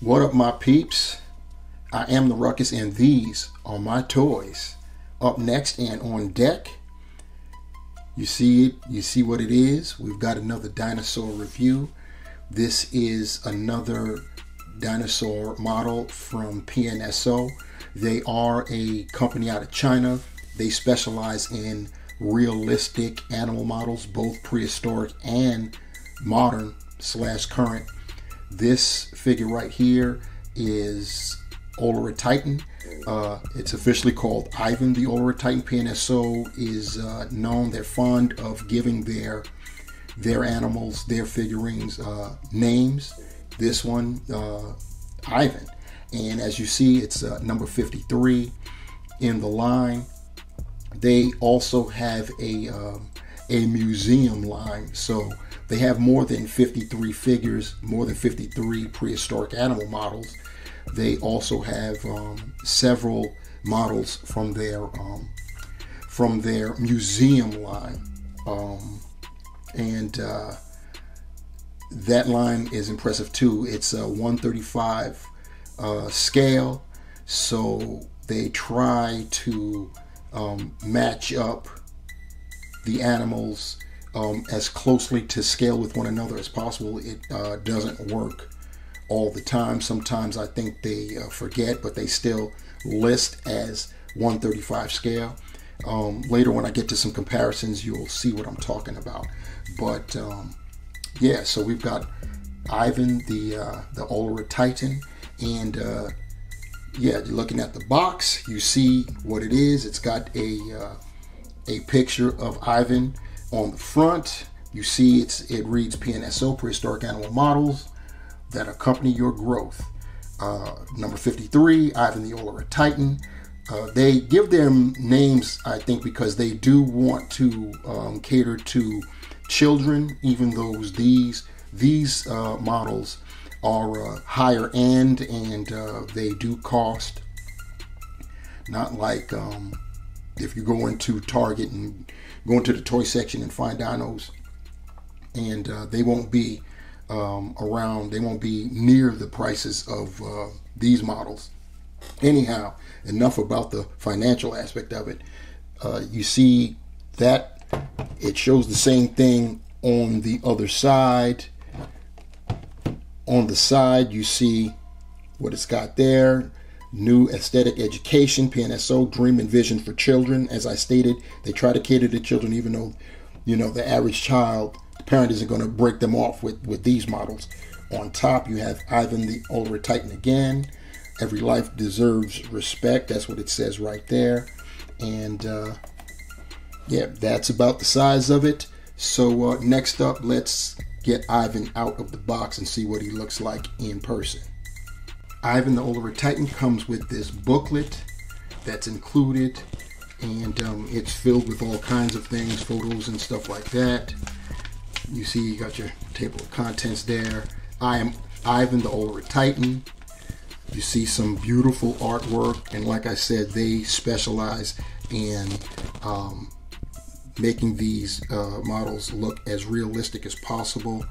What up, my peeps? I am the Ruckus, and these are my toys. Up next and on deck, you see it, you see what it is. We've got another dinosaur review. This is another dinosaur model from PNSO. They are a company out of China. They specialize in realistic animal models, both prehistoric and modern slash current. This figure right here is Olorotitan. Uh, it's officially called Ivan the Olorotitan. PNSO is uh, known, they're fond of giving their their animals, their figurines, uh, names. This one, uh, Ivan. And as you see, it's uh, number 53 in the line. They also have a, um, a museum line. So they have more than 53 figures, more than 53 prehistoric animal models. They also have um, several models from their um, from their museum line, um, and uh, that line is impressive too. It's a 135 uh, scale, so they try to um, match up the animals um, as closely to scale with one another as possible. It uh, doesn't work all the time. Sometimes I think they uh, forget, but they still list as 135 scale. Um, later, when I get to some comparisons, you'll see what I'm talking about. But um, yeah, so we've got Ivan, the uh, the Olorotitan, and uh, yeah, looking at the box, you see what it is. It's got a uh, a picture of Ivan on the front. You see it's it reads PNSO prehistoric animal models that accompany your growth. Uh, number 53, Ivan the Olorotitan. Uh, they give them names, I think, because they do want to um, cater to children, even though these these uh, models are uh, higher end and uh, they do cost. Not like um, if you go into Target and go into the toy section and find dinos, and uh, they won't be um, around, they won't be near the prices of uh, these models. Anyhow, enough about the financial aspect of it. Uh, you see that it shows the same thing on the other side. On the side, you see what it's got there. New aesthetic education, PNSO, dream and vision for children. As I stated, they try to cater to children, even though, you know, the average child the parent isn't going to break them off with, with these models. On top, you have Ivan the Olorotitan again. Every life deserves respect. That's what it says right there. And uh, yeah, that's about the size of it. So uh, next up, let's get Ivan out of the box and see what he looks like in person. Ivan the Olorotitan comes with this booklet that's included and um, it's filled with all kinds of things, photos and stuff like that. You see, you got your table of contents there. I am Ivan the Olorotitan. You see some beautiful artwork, and like I said, they specialize in um, making these uh, models look as realistic as possible.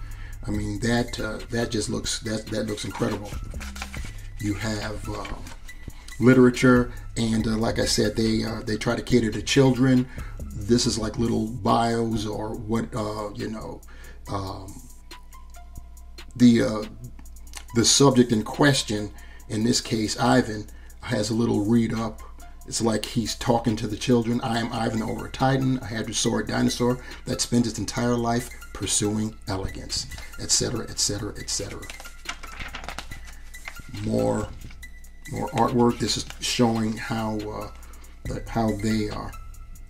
I mean, that uh, that just looks that that looks incredible. You have uh, literature, and uh, like I said, they uh, they try to cater to children. This is like little bios or what uh, you know um, the uh, the subject in question in this case Ivan has a little read up. It's like he's talking to the children. I am Ivan Olorotitan a hadrosaur dinosaur that spends its entire life pursuing elegance etc etc etc more more artwork this is showing how uh, how they are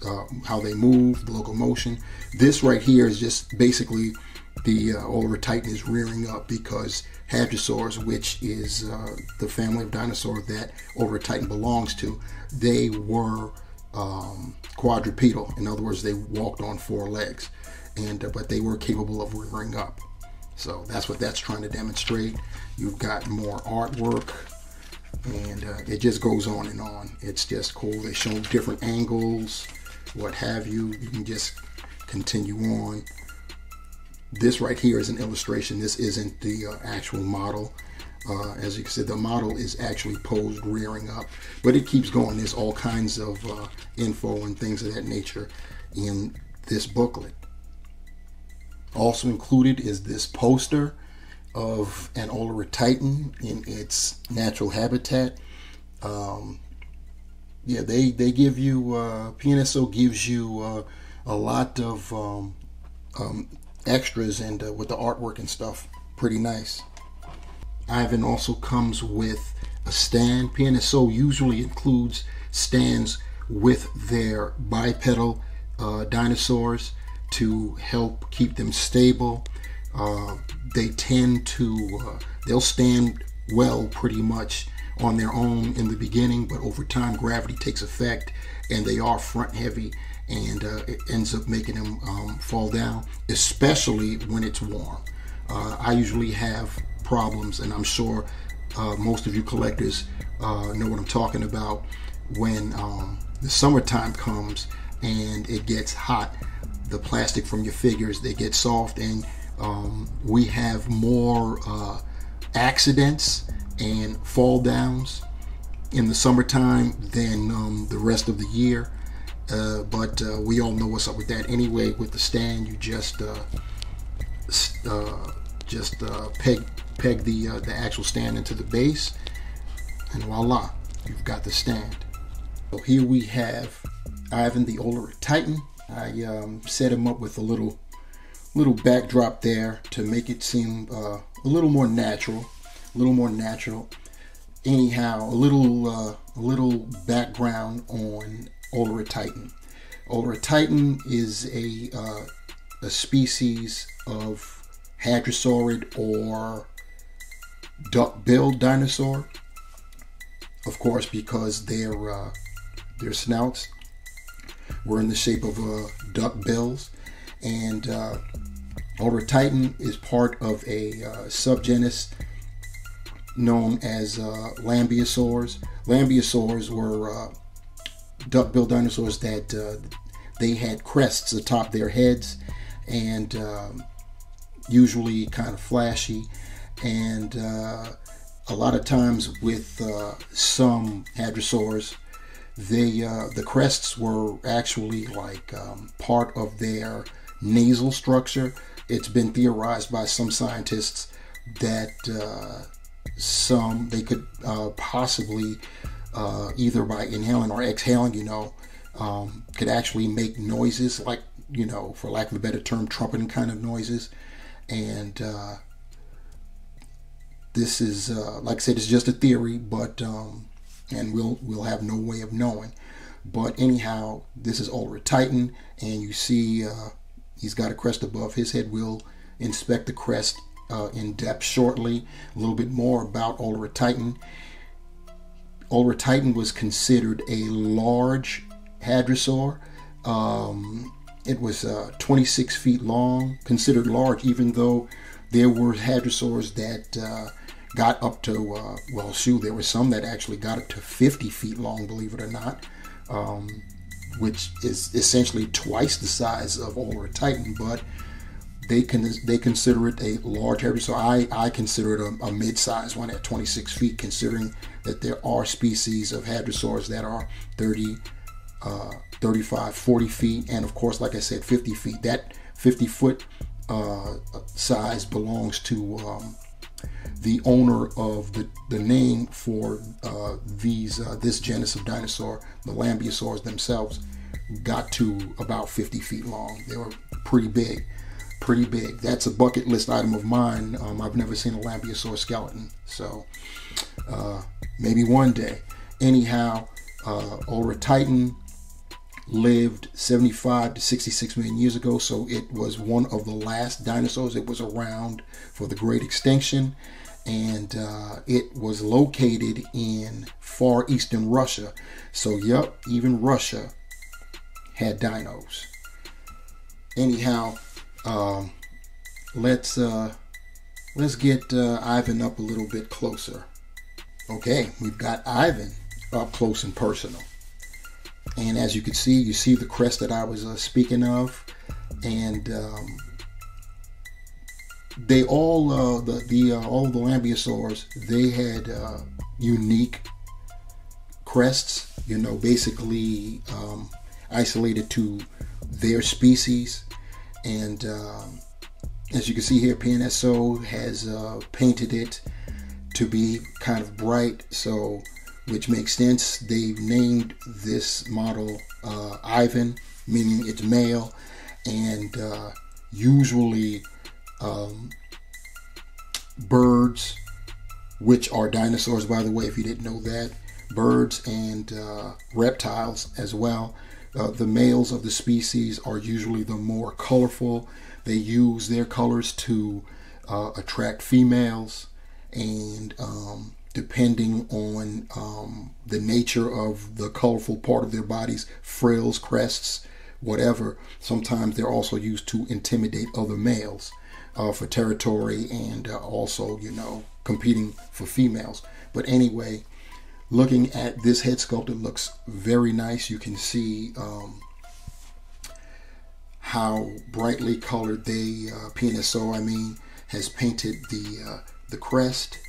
uh, how they move, the locomotion. This right here is just basically the uh, Titan is rearing up because Hadrosaurs, which is uh, the family of dinosaur that Olorotitan belongs to, they were um, quadrupedal. In other words, they walked on four legs, and uh, but they were capable of rearing up. So that's what that's trying to demonstrate. You've got more artwork, and uh, it just goes on and on. It's just cool. They show different angles what have you. You can just continue on. This right here is an illustration. This isn't the uh, actual model. Uh, as you can see, the model is actually posed rearing up, but it keeps going. There's all kinds of uh, info and things of that nature in this booklet. Also included is this poster of an Olorotitan in its natural habitat. Um, yeah, they they give you uh, PNSO gives you uh, a lot of um, um, extras and uh, with the artwork and stuff, pretty nice. Ivan also comes with a stand. PNSO usually includes stands with their bipedal uh, dinosaurs to help keep them stable. Uh, they tend to, uh, they'll stand well pretty much on their own in the beginning, but over time gravity takes effect and they are front heavy and uh, it ends up making them um, fall down, especially when it's warm. Uh, I usually have problems, and I'm sure uh, most of you collectors uh, know what I'm talking about when um, the summertime comes and it gets hot. The plastic from your figures they get soft, and um, we have more uh, accidents and fall downs in the summertime than um, the rest of the year. Uh, but uh, we all know what's up with that anyway. With the stand, you just uh, uh just uh, peg peg the the actual stand into the base, and voila, you've got the stand. So here we have Ivan the Olorotitan. I um, set him up with a little little backdrop there to make it seem uh, a little more natural, a little more natural. Anyhow, a little uh, a little background on Olorotitan. Olorette Titan is a uh, a species of hadrosaurid or duck-billed dinosaur. Of course, because their uh, their snouts were in the shape of uh, duck bills, and uh, Titan is part of a uh, subgenus known as uh, Lambeosaurs. Lambeosaurs were uh, duck-billed dinosaurs that uh, they had crests atop their heads, and um, usually kind of flashy, and uh, a lot of times with uh, some hadrosaurs, they uh, the crests were actually like um, part of their nasal structure. It's been theorized by some scientists that uh, some they could uh, possibly uh, either by inhaling or exhaling, you know, um, could actually make noises like you know, for lack of a better term, trumpeting kind of noises and uh, this is uh, like I said, it's just a theory, but um, and we'll we'll have no way of knowing. But anyhow, this is Olorotitan, and you see uh, he's got a crest above his head. We'll inspect the crest uh, in depth shortly. A little bit more about Olorotitan. Olorette Titan was considered a large hadrosaur. Um, it was uh, 26 feet long, considered large, even though there were hadrosaurs that uh, got up to, uh, well, shoot, there were some that actually got up to 50 feet long, believe it or not, um, which is essentially twice the size of Olorotitan, but they can they consider it a large hadrosaur. I, I consider it a, a mid-sized one at 26 feet, considering that there are species of hadrosaurs that are 30 uh, 35, 40 feet, and of course, like I said, 50 feet. That 50 foot uh, size belongs to um, the owner of the, the name for uh, these uh, this genus of dinosaur, the Lambeosaurs themselves, got to about 50 feet long. They were pretty big, pretty big. That's a bucket list item of mine. Um, I've never seen a Lambeosaur skeleton, so uh, maybe one day. Anyhow, uh, Olorotitan lived 75 to 66 million years ago, so it was one of the last dinosaurs. It was around for the Great Extinction, and uh, it was located in far eastern Russia. So, yep, even Russia had dinos. Anyhow, um, let's uh, let's get uh, Ivan up a little bit closer. Okay, we've got Ivan up close and personal. And as you can see, you see the crest that I was uh, speaking of. And um, they all uh, the the uh, all the lambeosaurs they had uh, unique crests. You know, basically um, isolated to their species, and um, as you can see here, PNSO has uh, painted it to be kind of bright, so which makes sense. They've named this model uh, Ivan, meaning it's male, and uh, usually um, birds, which are dinosaurs, by the way, if you didn't know that, birds and uh, reptiles as well. Uh, the males of the species are usually the more colorful. They use their colors to uh, attract females, and um, depending on um, the nature of the colorful part of their bodies, frills, crests, whatever, sometimes they're also used to intimidate other males uh, for territory and uh, also, you know, competing for females. But anyway, looking at this head sculpt, it looks very nice. You can see um, how brightly colored they, uh, PNSO, I mean, has painted the, uh, the crest.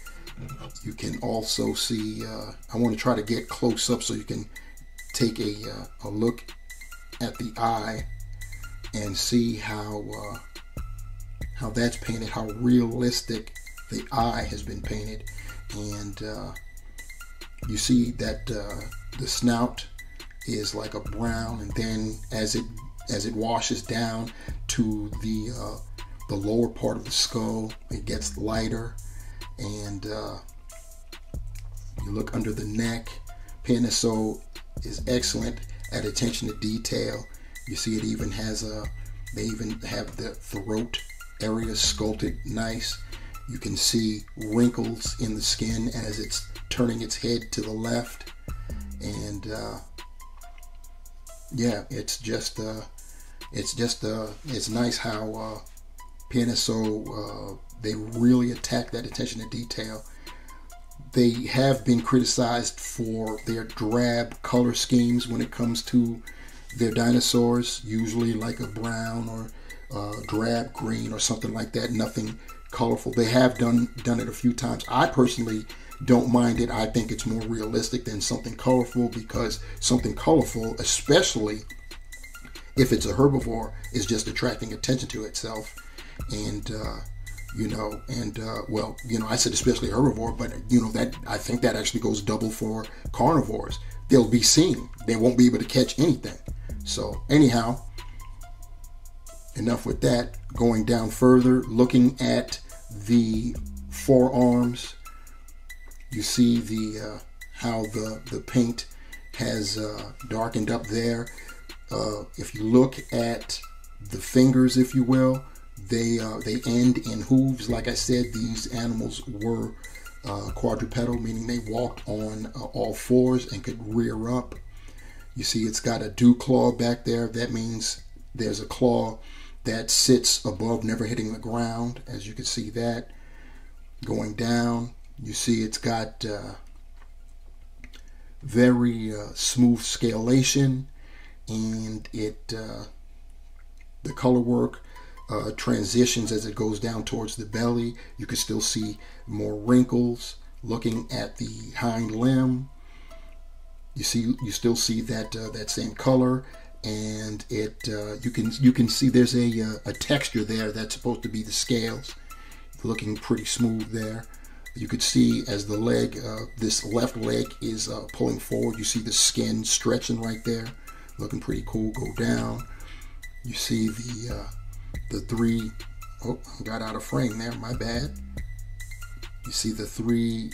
You can also see, uh, I want to try to get close up so you can take a, uh, a look at the eye and see how how that's painted, how realistic the eye has been painted, and uh, you see that uh, the snout is like a brown, and then as it as it washes down to the uh, the lower part of the skull, it gets lighter, and uh, you look under the neck. PNSO is excellent at attention to detail. You see, it even has a. They even have the throat area sculpted nice. You can see wrinkles in the skin as it's turning its head to the left. And uh, yeah, it's just uh, it's just uh, it's nice how uh, PNSO uh, they really attack that attention to detail. They have been criticized for their drab color schemes when it comes to their dinosaurs, usually like a brown or uh, drab green or something like that. Nothing colorful. They have done done it a few times. I personally don't mind it. I think it's more realistic than something colorful because something colorful, especially if it's a herbivore, is just attracting attention to itself. And uh, you know, and uh, well, you know, I said especially herbivore, but you know that I think that actually goes double for carnivores. They'll be seen. They won't be able to catch anything. So anyhow, enough with that. Going down further, looking at the forearms, you see the uh, how the the paint has uh, darkened up there. Uh, if you look at the fingers, if you will, they uh, they end in hooves. Like I said, these animals were uh, quadrupedal, meaning they walked on uh, all fours and could rear up. You see, it's got a dew claw back there. That means there's a claw that sits above, never hitting the ground, as you can see that. Going down, you see it's got uh, very uh, smooth scalation and it uh, the color work uh, transitions as it goes down towards the belly. You can still see more wrinkles. Looking at the hind limb, you see you still see that uh, that same color and it uh, you can you can see there's a, uh, a texture there that's supposed to be the scales looking pretty smooth there. You could see as the leg uh, this left leg is uh, pulling forward you see the skin stretching right there looking pretty cool go down. You see the uh, the three oh got out of frame there my bad. You see the three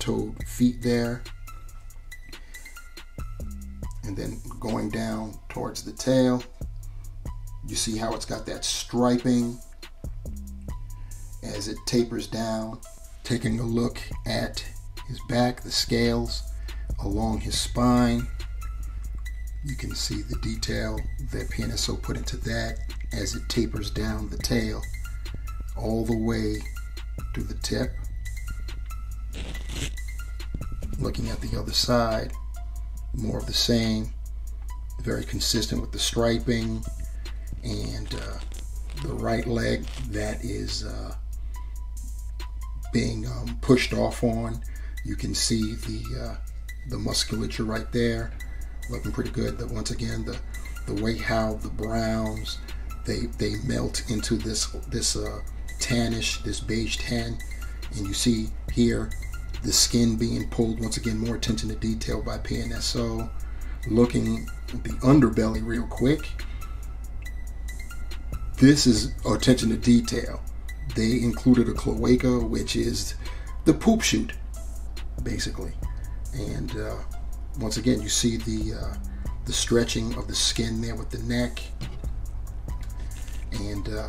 toed feet there and then going down towards the tail. You see how it's got that striping as it tapers down taking a look at his back the scales along his spine. You can see the detail that PNSO put into that as it tapers down the tail all the way to the tip. Looking at the other side more of the same very consistent with the striping and uh, the right leg that is uh, being um, pushed off on. You can see the uh, the musculature right there, looking pretty good. But once again, the the way how the browns they they melt into this this uh, tannish, this beige tan, and you see here the skin being pulled. Once again, more attention to detail by PNSO. Looking at the underbelly real quick. This is attention to detail. They included a cloaca, which is the poop chute, basically. And uh, once again, you see the uh, the stretching of the skin there with the neck. And uh,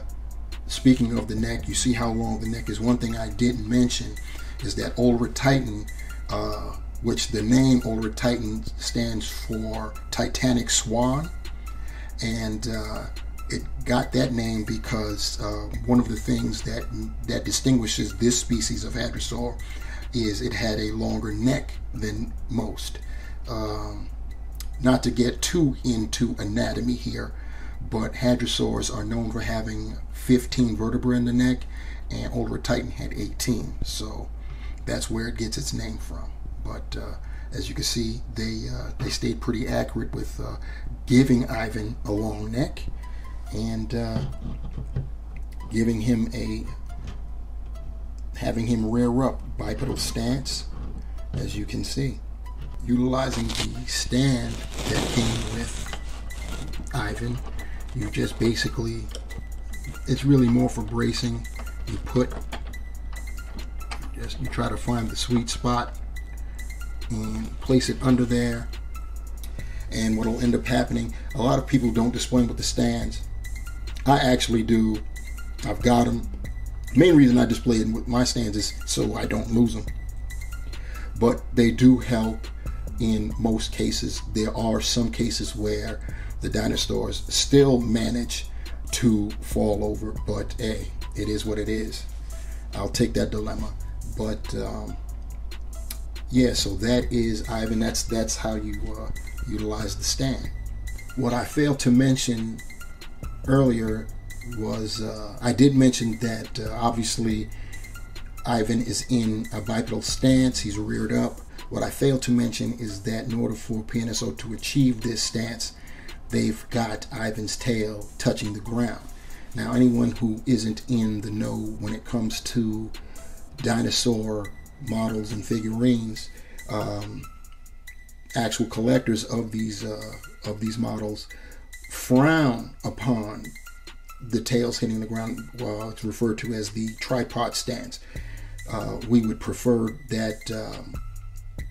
speaking of the neck, you see how long the neck is. One thing I didn't mention is that Olorotitan, uh, which the name Olorotitan stands for Titanic Swan. And uh, it got that name because uh, one of the things that that distinguishes this species of hadrosaur is it had a longer neck than most. Um, not to get too into anatomy here, but hadrosaurs are known for having 15 vertebrae in the neck, and Olorotitan had 18. So that's where it gets its name from. But uh, as you can see, they uh, they stayed pretty accurate with uh, giving Ivan a long neck and uh, giving him a having him rear up bipedal stance as you can see utilizing the stand that came with Ivan you just basically it's really more for bracing you put just you try to find the sweet spot and place it under there and what will end up happening a lot of people don't display with the stands I actually do. I've got them. Main reason I display it with my stands is so I don't lose them. But they do help in most cases. There are some cases where the dinosaurs still manage to fall over, but hey, it is what it is. I'll take that dilemma. But um, yeah, so that is Ivan. That's that's how you uh, utilize the stand. What I failed to mention earlier was uh, I did mention that uh, obviously Ivan is in a bipedal stance, he's reared up. What I failed to mention is that in order for PNSO to achieve this stance, they've got Ivan's tail touching the ground. Now, anyone who isn't in the know when it comes to dinosaur models and figurines, um, actual collectors of these uh, of these models frown upon the tails hitting the ground. Well, it's referred to as the tripod stance. Uh, we would prefer that um,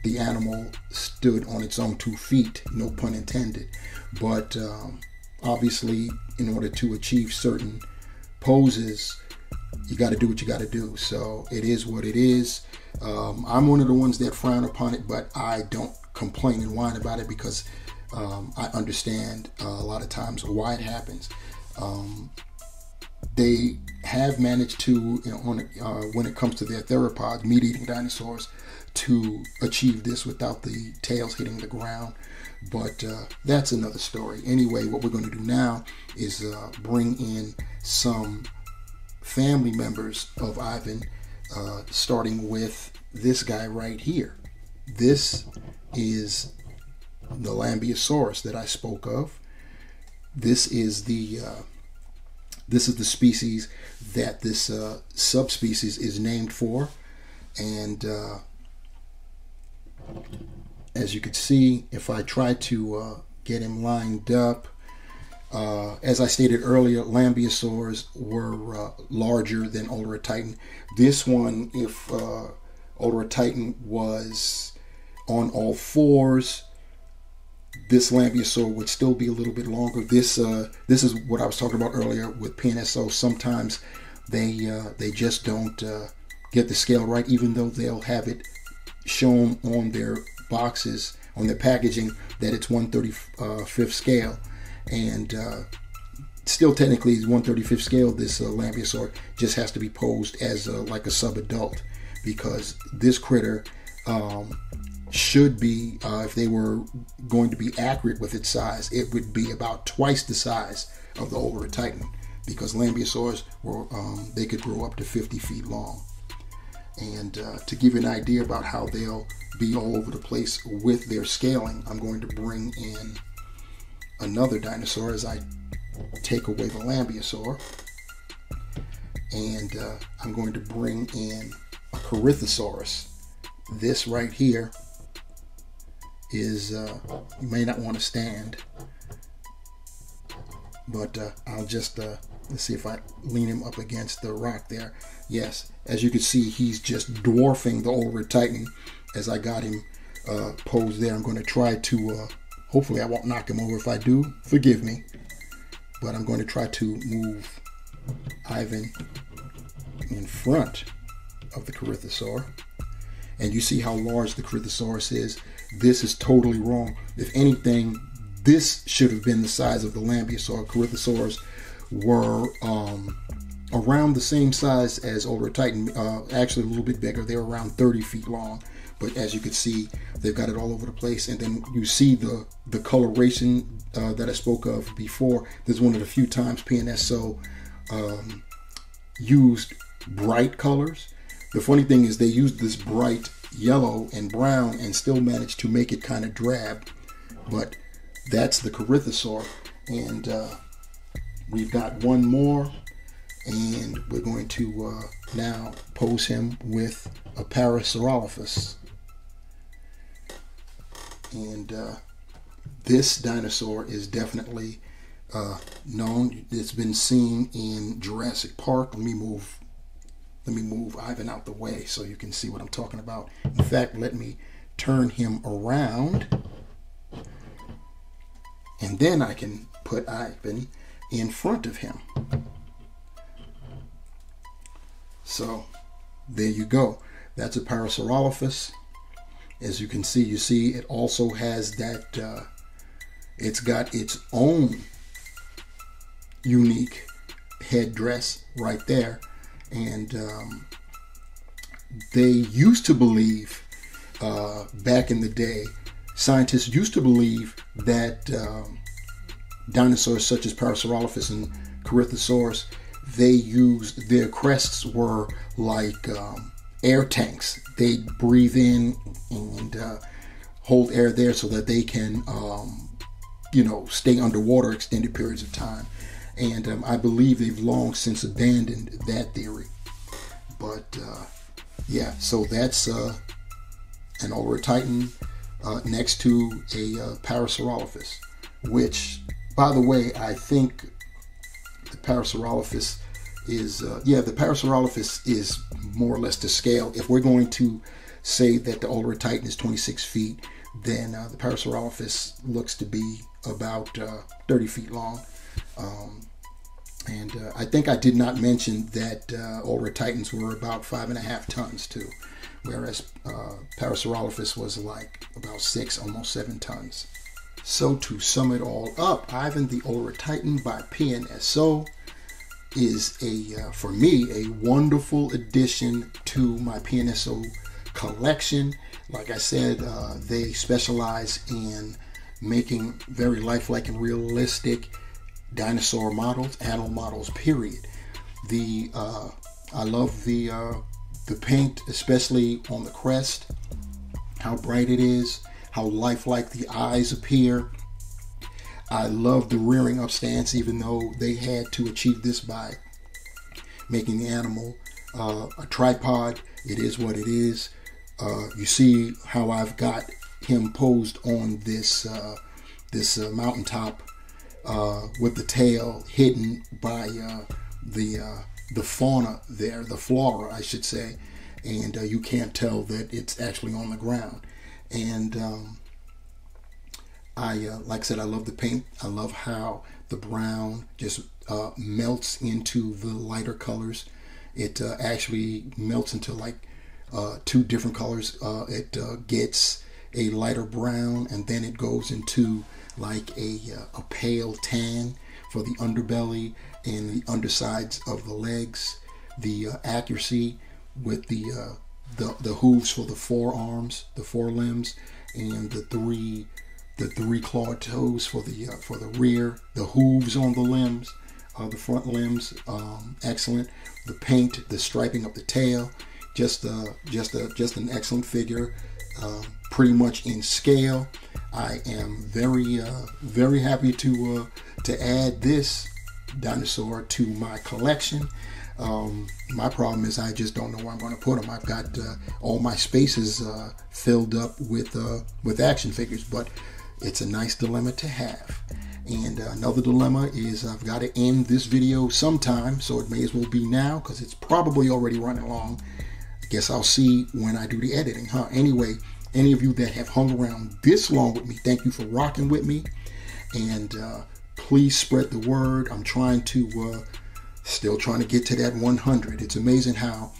the animal stood on its own two feet, no pun intended. But um, obviously, in order to achieve certain poses, you got to do what you got to do. So it is what it is. Um, I'm one of the ones that frown upon it, but I don't complain and whine about it because um, I understand uh, a lot of times why it happens. Um, they have managed to, you know, on, uh, when it comes to their theropods, meat-eating dinosaurs, to achieve this without the tails hitting the ground. But uh, that's another story. Anyway, what we're going to do now is uh, bring in some family members of Ivan, uh, starting with this guy right here. This is the Lambeosaurus that I spoke of. This is the uh, this is the species that this uh, subspecies is named for, and uh, as you can see, if I try to uh, get him lined up, uh, as I stated earlier, Lambeosaurs were uh, larger than Olorotitan. This one, if uh, Olorotitan was on all fours, this lambeosaur would still be a little bit longer. This uh, this is what I was talking about earlier with PNSO. Sometimes they uh, they just don't uh, get the scale right, even though they'll have it shown on their boxes on their packaging that it's 135th scale, and uh, still technically 135th scale. This uh, lambeosaur just has to be posed as like a sub-adult because this critter. Um, should be, uh, if they were going to be accurate with its size, it would be about twice the size of the Olorotitan because lambeosaurs were um, they could grow up to 50 feet long. And uh, to give you an idea about how they'll be all over the place with their scaling, I'm going to bring in another dinosaur as I take away the lambeosaur. And uh, I'm going to bring in a Corythosaurus. This right here is, uh, you may not want to stand, but uh, I'll just, uh, let's see if I lean him up against the rock there. Yes, as you can see, he's just dwarfing the Olorotitan as I got him uh, posed there. I'm going to try to, uh, hopefully I won't knock him over. If I do, forgive me. But I'm going to try to move Ivan in front of the Corythosaur. And you see how large the Corythosaurus is. This is totally wrong. If anything, this should have been the size of the Lambeosaur. Corythosaurs were um, around the same size as Olorotitan, uh, actually a little bit bigger. They're around 30 feet long. But as you can see, they've got it all over the place. And then you see the, the coloration uh, that I spoke of before. This is one of the few times PNSO um, used bright colors. The funny thing is they used this bright yellow and brown and still managed to make it kind of drab. But that's the Corythosaur. And uh, we've got one more. And we're going to uh, now pose him with a Parasaurolophus. And uh, this dinosaur is definitely uh, known. It's been seen in Jurassic Park. Let me move let me move Ivan out the way so you can see what I'm talking about. In fact, let me turn him around. And then I can put Ivan in front of him. So there you go. That's a Parasaurolophus. As you can see, you see it also has that, uh, it's got its own unique headdress right there. And um, they used to believe uh, back in the day, scientists used to believe that um, dinosaurs such as Parasaurolophus and Corythosaurus, they used their crests were like um, air tanks. They breathe in and uh, hold air there so that they can, um, you know, stay underwater extended periods of time. And um, I believe they've long since abandoned that theory. But uh, yeah, so that's uh, an Olorotitan uh, next to a uh, Parasaurolophus, which, by the way, I think the Parasaurolophus is, uh, yeah, the Parasaurolophus is more or less to scale. If we're going to say that the Olorotitan is 26 feet, then uh, the Parasaurolophus looks to be about uh, 30 feet long. Um, and uh, I think I did not mention that uh, Titans were about five and a half tons too, whereas uh, Parasaurolophus was like about six, almost seven tons. So to sum it all up, Ivan the Olorotitan by PNSO is a, uh, for me, a wonderful addition to my PNSO collection. Like I said, uh, they specialize in making very lifelike and realistic dinosaur models, animal models, period. The uh, I love the uh, the paint, especially on the crest, how bright it is, how lifelike the eyes appear. I love the rearing up stance, even though they had to achieve this by making the animal uh, a tripod. It is what it is. Uh, you see how I've got him posed on this uh, this uh, mountaintop uh, with the tail hidden by uh, the the fauna there, the flora, I should say, and you can't tell that it's actually on the ground. And um, I, uh, like I said, I love the paint. I love how the brown just uh, melts into the lighter colors. It actually melts into like two different colors. it gets a lighter brown, and then it goes into like a, uh, a pale tan for the underbelly and the undersides of the legs. The uh, accuracy with the, uh, the the hooves for the forearms, the forelimbs, and the three the three clawed toes for the uh, for the rear. The hooves on the limbs. of the front limbs, um, excellent. The paint, the striping of the tail, just a, just a, just an excellent figure. Uh, pretty much in scale. I am very, uh, very happy to uh, to add this dinosaur to my collection. Um, my problem is I just don't know where I'm going to put them. I've got uh, all my spaces uh, filled up with uh, with action figures, but it's a nice dilemma to have. And another dilemma is I've got to end this video sometime, so it may as well be now because it's probably already running long. I guess I'll see when I do the editing, huh? Anyway, any of you that have hung around this long with me, thank you for rocking with me. And uh, please spread the word. I'm trying to, uh, still trying to get to that 100. It's amazing how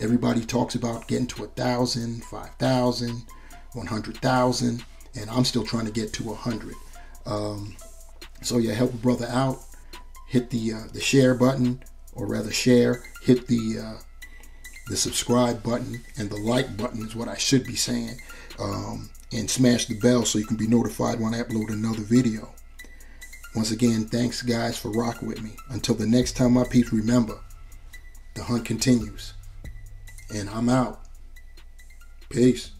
everybody talks about getting to a thousand, five thousand, one hundred thousand, and I'm still trying to get to hundred. Um, so yeah, help a brother out. Hit the uh, the share button, or rather share. Hit the uh, the subscribe button and the like button is what I should be saying. Um, and smash the bell so you can be notified when I upload another video. Once again, thanks guys for rocking with me. Until the next time, my peeps, remember, the hunt continues. And I'm out. Peace.